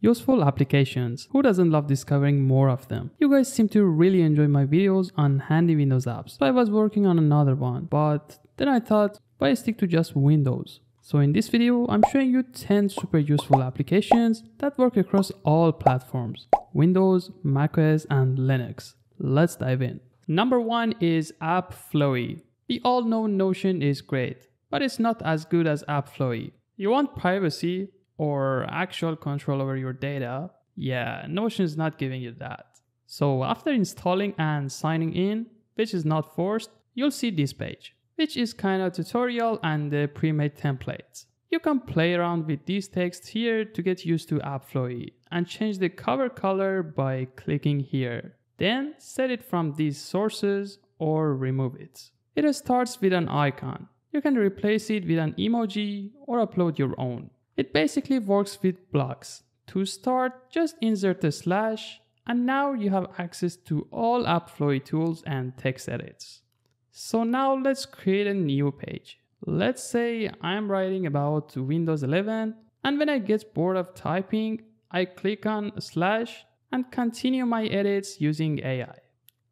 Useful applications. Who doesn't love discovering more of them? You guys seem to really enjoy my videos on handy Windows apps. So I was working on another one, but then I thought, why stick to just Windows? So in this video, I'm showing you 10 super useful applications that work across all platforms, Windows, macOS, and Linux. Let's dive in. Number one is AppFlowy. We all know Notion is great, but it's not as good as AppFlowy. You want privacy, or actual control over your data, yeah, Notion is not giving you that. So after installing and signing in, which is not forced, you'll see this page, which is kind of tutorial and the pre-made templates. You can play around with these texts here to get used to AppFlowy and change the cover color by clicking here. Then set it from these sources or remove it. It starts with an icon. You can replace it with an emoji or upload your own. It basically works with blocks. To start, just insert a slash and now you have access to all AppFlowy tools and text edits. So now let's create a new page. Let's say I'm writing about Windows 11 and when I get bored of typing, I click on slash and continue my edits using AI.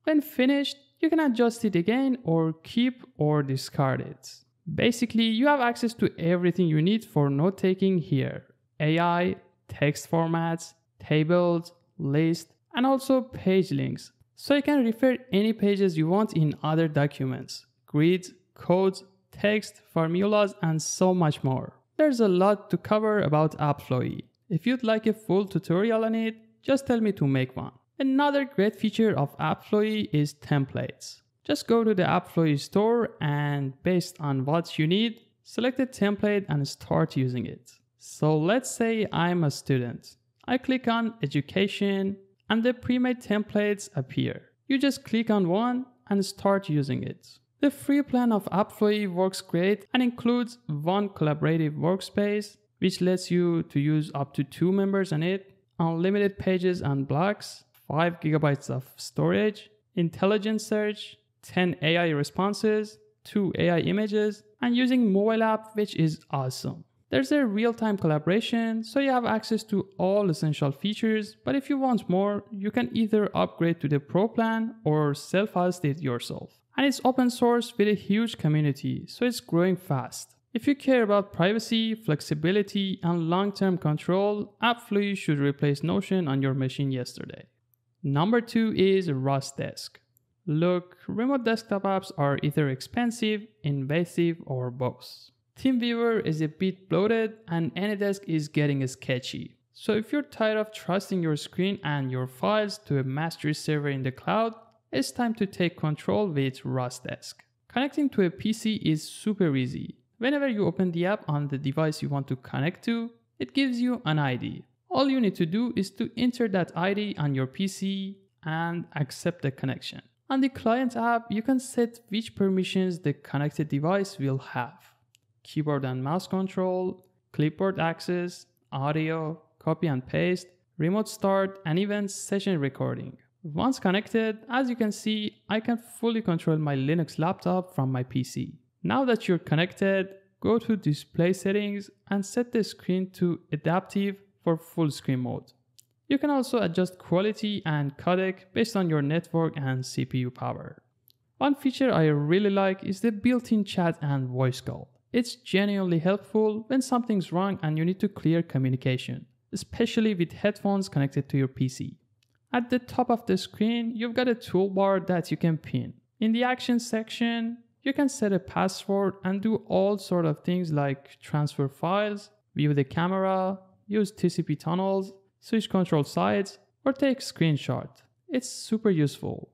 When finished, you can adjust it again or keep or discard it. Basically, you have access to everything you need for note taking here AI, text formats, tables, lists, and also page links. So you can refer any pages you want in other documents, grids, codes, text, formulas, and so much more. There's a lot to cover about AppFlowy. If you'd like a full tutorial on it, just tell me to make one. Another great feature of AppFlowy is templates. Just go to the AppFlowy store and based on what you need, select a template and start using it. So let's say I'm a student. I click on education and the pre-made templates appear. You just click on one and start using it. The free plan of AppFlowy works great and includes one collaborative workspace, which lets you to use up to two members on it, unlimited pages and blocks, 5 gigabytes of storage, intelligent search, 10 AI responses, 2 AI images, and using mobile app which is awesome. There's a real-time collaboration, so you have access to all essential features, but if you want more, you can either upgrade to the pro plan or self-host it yourself. And it's open source with a huge community, so it's growing fast. If you care about privacy, flexibility, and long-term control, AppFlowy should replace Notion on your machine yesterday. Number two is RustDesk. Look, remote desktop apps are either expensive, invasive, or both. TeamViewer is a bit bloated and AnyDesk is getting sketchy. So if you're tired of trusting your screen and your files to a mastery server in the cloud, it's time to take control with RustDesk. Connecting to a PC is super easy. Whenever you open the app on the device you want to connect to, it gives you an ID. All you need to do is to enter that ID on your PC and accept the connection. On the client app, you can set which permissions the connected device will have. Keyboard and mouse control, clipboard access, audio, copy and paste, remote start, and even session recording. Once connected, as you can see, I can fully control my Linux laptop from my PC. Now that you're connected, go to display settings and set the screen to adaptive for full screen mode. You can also adjust quality and codec based on your network and CPU power. One feature I really like is the built-in chat and voice call. It's genuinely helpful when something's wrong and you need to clear communication, especially with headphones connected to your PC. At the top of the screen, you've got a toolbar that you can pin. In the actions section, you can set a password and do all sort of things like transfer files, view the camera, use TCP tunnels, switch control sides, or take screenshot. It's super useful.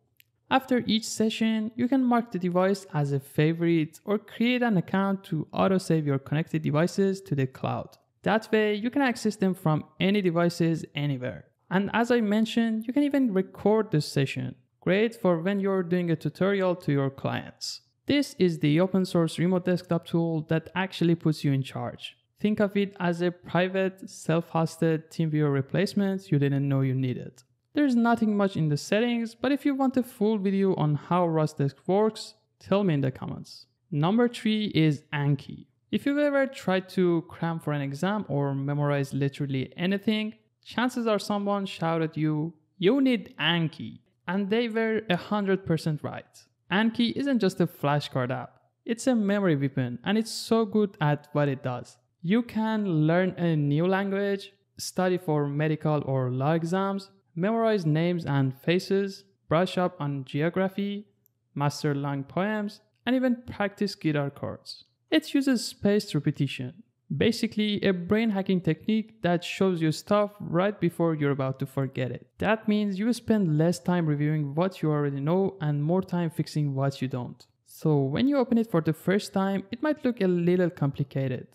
After each session, you can mark the device as a favorite or create an account to autosave your connected devices to the cloud. That way, you can access them from any devices anywhere. And as I mentioned, you can even record the session. Great for when you're doing a tutorial to your clients. This is the open source remote desktop tool that actually puts you in charge. Think of it as a private, self-hosted TeamViewer replacement you didn't know you needed. There's nothing much in the settings, but if you want a full video on how RustDesk works, tell me in the comments. Number 3 is Anki. If you've ever tried to cram for an exam or memorize literally anything, chances are someone shouted you, you need Anki, and they were 100% right. Anki isn't just a flashcard app. It's a memory weapon and it's so good at what it does. You can learn a new language, study for medical or law exams, memorize names and faces, brush up on geography, master long poems, and even practice guitar chords. It uses spaced repetition, basically a brain hacking technique that shows you stuff right before you're about to forget it. That means you spend less time reviewing what you already know and more time fixing what you don't. So when you open it for the first time, it might look a little complicated.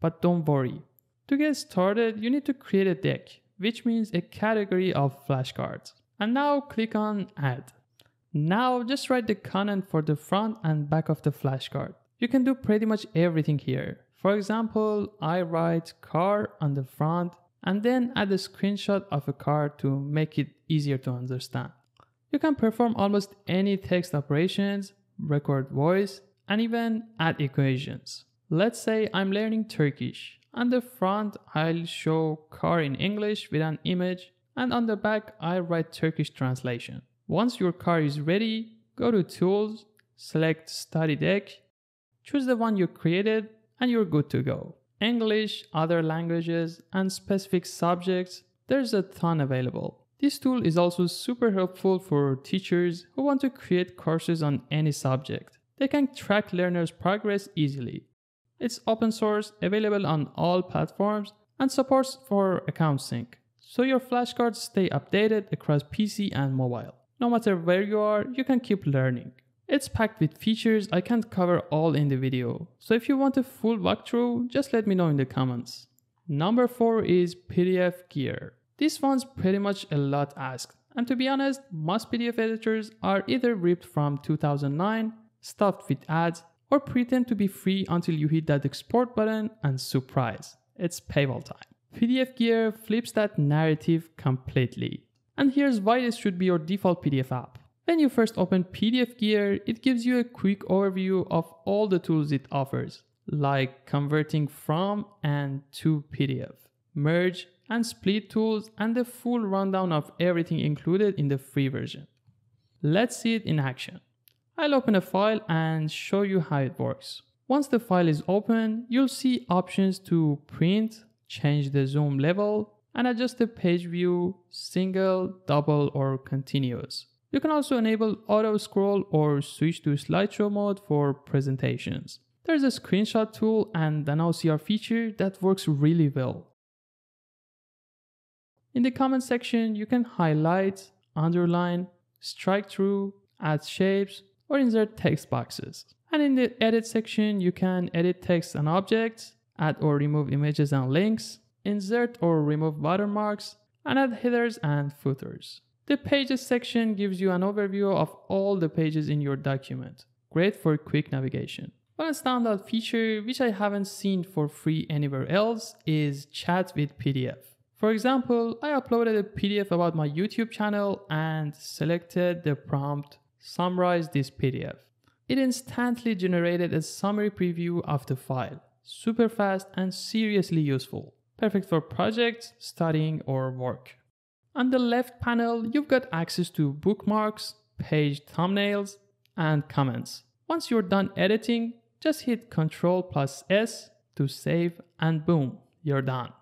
But don't worry. To get started, you need to create a deck, which means a category of flashcards. And now click on add. Now just write the content for the front and back of the flashcard. You can do pretty much everything here. For example, I write car on the front and then add a screenshot of a car to make it easier to understand. You can perform almost any text operations, record voice, and even add equations. Let's say I'm learning Turkish. On the front, I'll show car in English with an image, and on the back, I'll write Turkish translation. Once your car is ready, go to Tools, select Study Deck, choose the one you created, and you're good to go. English, other languages, and specific subjects, there's a ton available. This tool is also super helpful for teachers who want to create courses on any subject. They can track learners' progress easily. It's open source, available on all platforms, and supports for account sync. So your flashcards stay updated across PC and mobile. No matter where you are, you can keep learning. It's packed with features I can't cover all in the video, so if you want a full walkthrough, just let me know in the comments. Number 4 is PDF Gear. This one's pretty much a lot asked, and to be honest, most PDF editors are either ripped from 2009, stuffed with ads, or pretend to be free until you hit that export button and surprise, it's paywall time. PDF Gear flips that narrative completely. And here's why this should be your default PDF app. When you first open PDF Gear, it gives you a quick overview of all the tools it offers, like converting from and to PDF, merge and split tools, and the full rundown of everything included in the free version. Let's see it in action. I'll open a file and show you how it works. Once the file is open, you'll see options to print, change the zoom level, and adjust the page view single, double, or continuous. You can also enable auto scroll or switch to slideshow mode for presentations. There's a screenshot tool and an OCR feature that works really well. In the comment section, you can highlight, underline, strike through, add shapes, or insert text boxes. And in the edit section, you can edit text and objects, add or remove images and links, insert or remove watermarks, and add headers and footers. The pages section gives you an overview of all the pages in your document. Great for quick navigation. One standout feature which I haven't seen for free anywhere else is chat with PDF. For example, I uploaded a PDF about my YouTube channel and selected the prompt summarize this PDF. It instantly generated a summary preview of the file. Super fast and seriously useful. Perfect for projects, studying, or work. On the left panel, you've got access to bookmarks, page thumbnails, and comments. Once you're done editing, just hit Ctrl plus S to save and boom, you're done.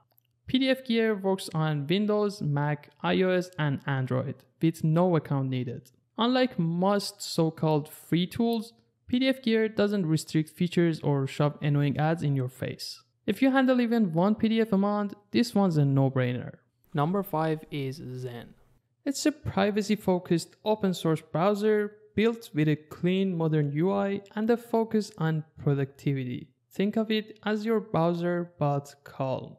PDF Gear works on Windows, Mac, iOS, and Android with no account needed. Unlike most so-called free tools, PDF Gear doesn't restrict features or shove annoying ads in your face. If you handle even one PDF a month, this one's a no-brainer. Number 5 is Zen. It's a privacy-focused open source browser built with a clean modern UI and a focus on productivity. Think of it as your browser but calm.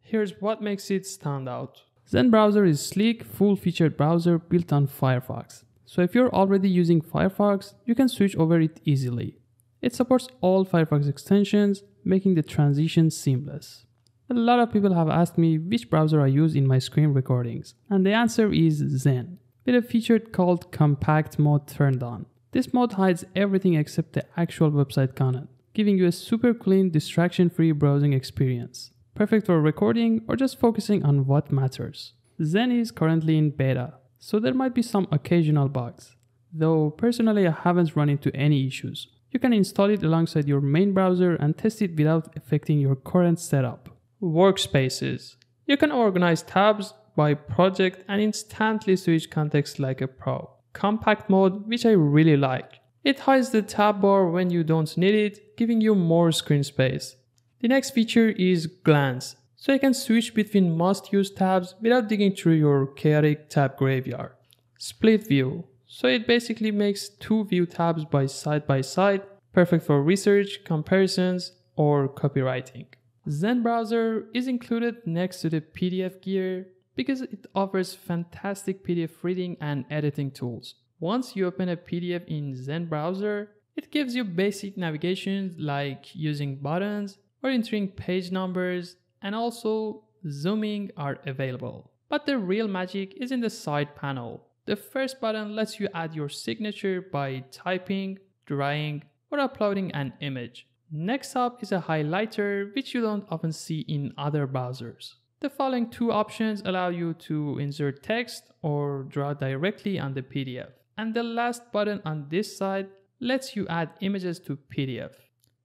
Here's what makes it stand out. Zen browser is a sleek, full-featured browser built on Firefox. So if you're already using Firefox, you can switch over it easily. It supports all Firefox extensions, making the transition seamless. A lot of people have asked me which browser I use in my screen recordings, and the answer is Zen, with a feature called Compact Mode turned on. This mode hides everything except the actual website content, giving you a super clean, distraction-free browsing experience. perfect for recording or just focusing on what matters. Zen is currently in beta, so there might be some occasional bugs, though personally I haven't run into any issues. You can install it alongside your main browser and test it without affecting your current setup. Workspaces. You can organize tabs by project and instantly switch context like a pro. Compact mode, which I really like. It hides the tab bar when you don't need it, giving you more screen space. The next feature is Glance, so you can switch between must use tabs without digging through your chaotic tab graveyard. Split View, so it basically makes two view tabs by side by side, perfect for research, comparisons, or copywriting. Zen browser is included next to the PDF gear because it offers fantastic PDF reading and editing tools. Once you open a PDF in Zen browser, it gives you basic navigation like using buttons or entering page numbers and also zooming are available. But the real magic is in the side panel. The first button lets you add your signature by typing, drawing, or uploading an image. Next up is a highlighter which you don't often see in other browsers. The following two options allow you to insert text or draw directly on the PDF. And the last button on this side lets you add images to PDF.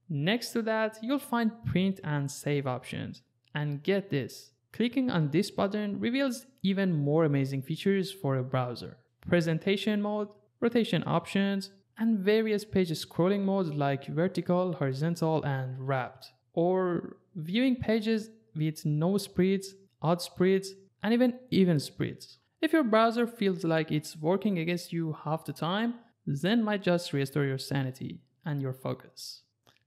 Next to that, you'll find print and save options. And get this, clicking on this button reveals even more amazing features for a browser. Presentation mode, rotation options, and various page scrolling modes like vertical, horizontal, and wrapped, or viewing pages with no spreads, odd spreads, and even even spreads. If your browser feels like it's working against you half the time, Zen might just restore your sanity and your focus.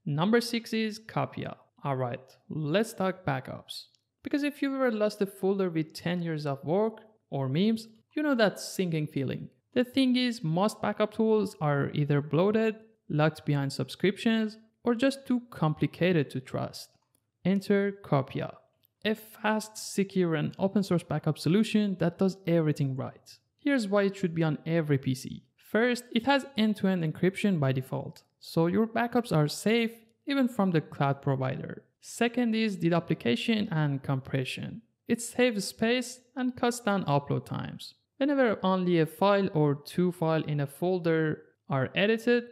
Number six is Kopia. Alright, let's talk backups. Because if you've ever lost a folder with 10 years of work or memes, you know that sinking feeling. The thing is, most backup tools are either bloated, locked behind subscriptions, or just too complicated to trust. Enter Kopia, a fast, secure, and open source backup solution that does everything right. Here's why it should be on every PC. First, it has end to end encryption by default, so your backups are safe even from the cloud provider. Second is deduplication and compression. It saves space and cuts down upload times. Whenever only a file or two files in a folder are edited,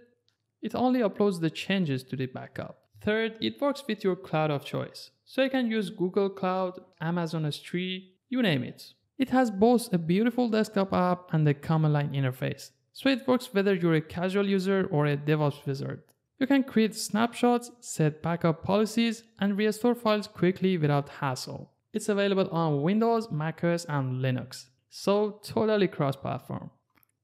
it only uploads the changes to the backup. Third, it works with your cloud of choice. So you can use Google Cloud, Amazon S3, you name it. It has both a beautiful desktop app and a command line interface. So it works whether you're a casual user or a DevOps wizard. You can create snapshots, set backup policies, and restore files quickly without hassle. It's available on Windows, macOS, and Linux so totally cross-platform.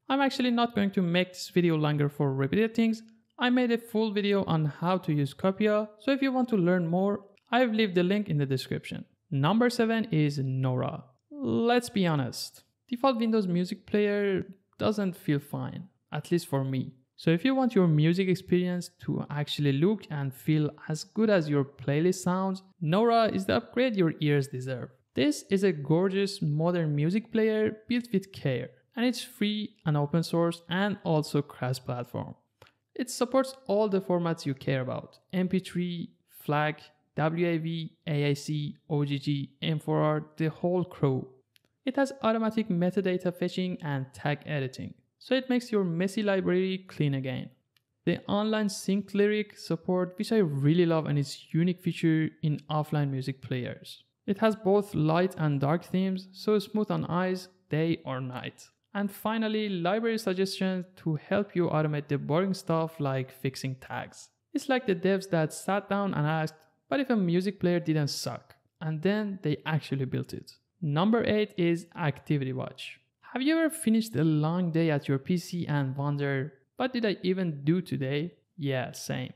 I'm actually not going to make this video longer for repeated things. I made a full video on how to use Kopia, so if you want to learn more, I've left the link in the description. Number 7 is Nora. Let's be honest, default Windows music player doesn't feel fine, at least for me. So if you want your music experience to actually look and feel as good as your playlist sounds, Nora is the upgrade your ears deserve. This is a gorgeous modern music player built with care, and it's free and open source and also cross platform. It supports all the formats you care about MP3, FLAC, WAV, AAC, OGG, M4R, the whole crew. It has automatic metadata fetching and tag editing, so it makes your messy library clean again. The online sync lyric support, which I really love and is unique feature in offline music players. It has both light and dark themes, so smooth on eyes, day or night. And finally, library suggestions to help you automate the boring stuff like fixing tags. It's like the devs that sat down and asked, what if a music player didn't suck? And then they actually built it. Number 8 is Activity Watch. Have you ever finished a long day at your PC and wonder, what did I even do today? Yeah, same.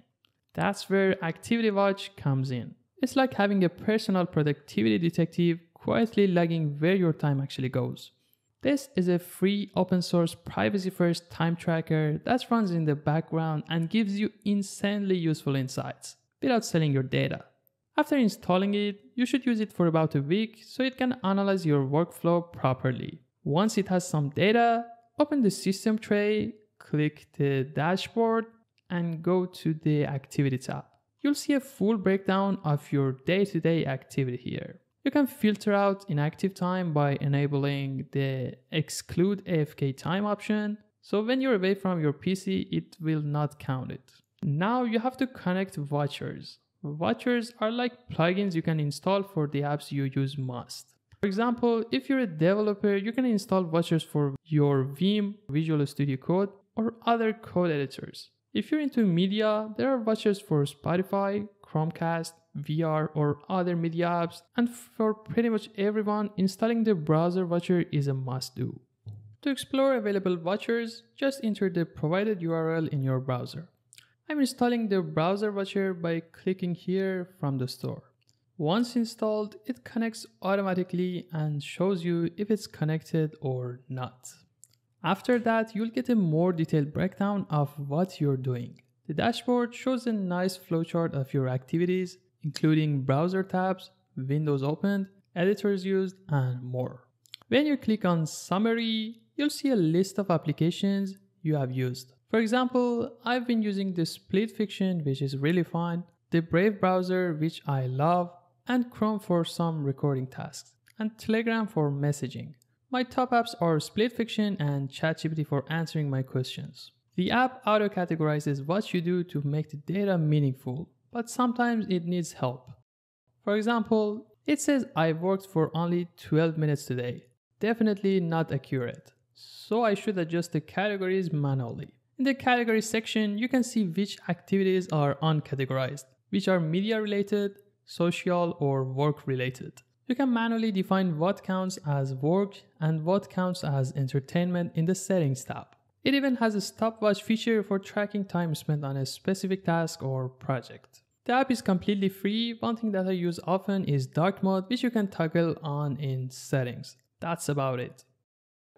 That's where Activity Watch comes in. It's like having a personal productivity detective quietly logging where your time actually goes. This is a free open source privacy first time tracker that runs in the background and gives you insanely useful insights without selling your data. After installing it, you should use it for about a week so it can analyze your workflow properly. Once it has some data, open the system tray, click the dashboard, and go to the activity tab. you'll see a full breakdown of your day-to-day activity here. You can filter out inactive time by enabling the exclude AFK time option. So when you're away from your PC, it will not count it. Now you have to connect watchers. Watchers are like plugins you can install for the apps you use most. For example, if you're a developer, you can install watchers for your Vim, Visual Studio Code, or other code editors. If you're into media, there are watchers for Spotify, Chromecast, VR, or other media apps, and for pretty much everyone, installing the browser watcher is a must do. To explore available watchers, just enter the provided URL in your browser. I'm installing the browser watcher by clicking here from the store. Once installed, it connects automatically and shows you if it's connected or not. After that, you'll get a more detailed breakdown of what you're doing. The dashboard shows a nice flowchart of your activities, including browser tabs, windows opened, editors used, and more. When you click on Summary, you'll see a list of applications you have used. For example, I've been using the Split Fiction, which is really fun, the Brave browser, which I love, and Chrome for some recording tasks, and Telegram for messaging. My top apps are Split Fiction and ChatGPT for answering my questions. The app auto categorizes what you do to make the data meaningful, but sometimes it needs help. For example, it says I worked for only 12 minutes today. Definitely not accurate. So I should adjust the categories manually. In the category section, you can see which activities are uncategorized, which are media related, social, or work related. You can manually define what counts as work and what counts as entertainment in the Settings tab. It even has a stopwatch feature for tracking time spent on a specific task or project. The app is completely free. One thing that I use often is dark mode, which you can toggle on in settings. That's about it.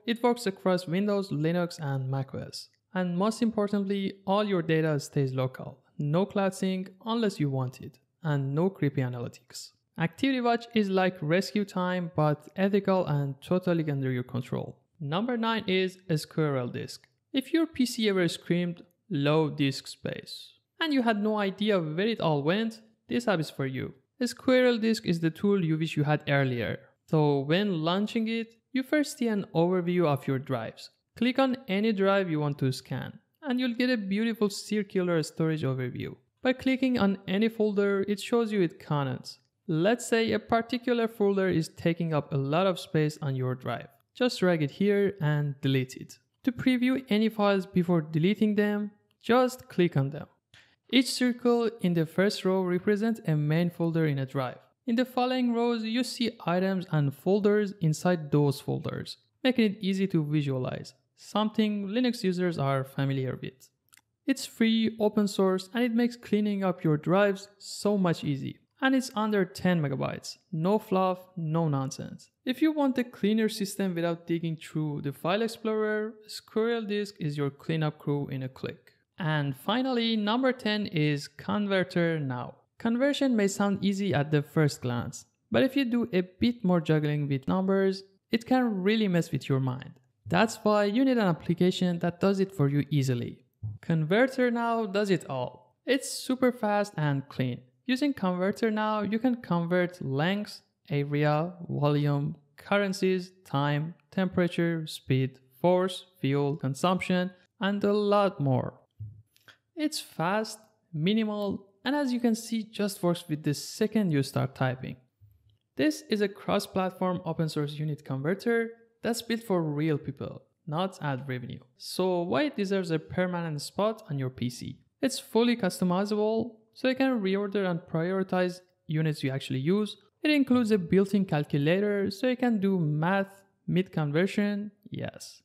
It works across Windows, Linux, and macOS. And most importantly, all your data stays local. No cloud sync unless you want it and no creepy analytics. ActivityWatch is like rescue time but ethical and totally under your control. Number 9 is SquirrelDisk. If your PC ever screamed low disk space and you had no idea where it all went, this app is for you. SquirrelDisk is the tool you wish you had earlier. So when launching it, you first see an overview of your drives. Click on any drive you want to scan and you'll get a beautiful circular storage overview. By clicking on any folder, it shows you its contents. Let's say a particular folder is taking up a lot of space on your drive. Just drag it here and delete it. To preview any files before deleting them, just click on them. Each circle in the first row represents a main folder in a drive. In the following rows, you see items and folders inside those folders, making it easy to visualize, something Linux users are familiar with. It's free, open source, and it makes cleaning up your drives so much easy. And it's under 10 megabytes. No fluff, no nonsense. If you want a cleaner system without digging through the file explorer, Squirrel Disk is your cleanup crew in a click. And finally, number 10 is Converter Now. Conversion may sound easy at the first glance, but if you do a bit more juggling with numbers, it can really mess with your mind. That's why you need an application that does it for you easily. Converter Now does it all. It's super fast and clean. Using Converter Now, you can convert length, area, volume, currencies, time, temperature, speed, force, fuel, consumption, and a lot more. It's fast, minimal, and as you can see, just works with the second you start typing. This is a cross-platform open source unit converter that's built for real people not ad revenue. So why it deserves a permanent spot on your PC? It's fully customizable, so you can reorder and prioritize units you actually use. It includes a built-in calculator, so you can do math mid-conversion, yes.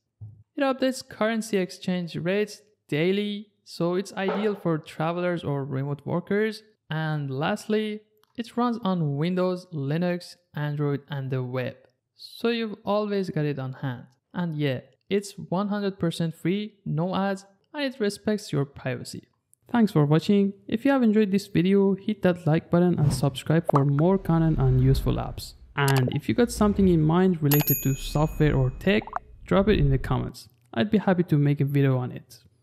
It updates currency exchange rates daily, so it's ideal for travelers or remote workers. And lastly, it runs on Windows, Linux, Android, and the web. So you've always got it on hand. And yeah, it's 100% free, no ads, and it respects your privacy. Thanks for watching. If you have enjoyed this video, hit that like button and subscribe for more content on useful apps. And if you got something in mind related to software or tech, drop it in the comments. I'd be happy to make a video on it.